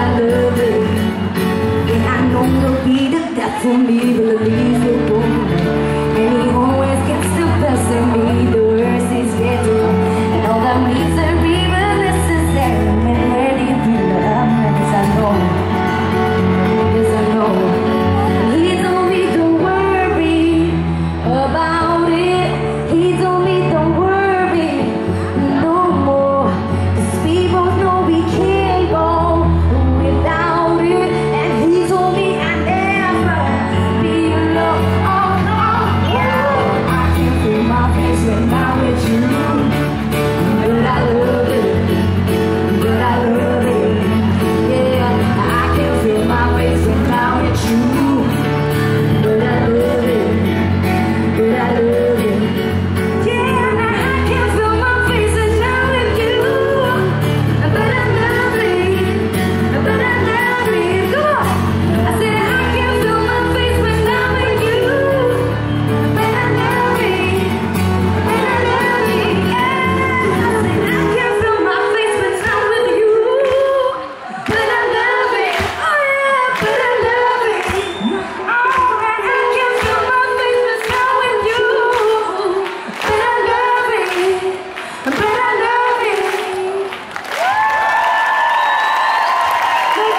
I love it And I know it'll be the death for me la luz.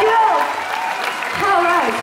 Yeah!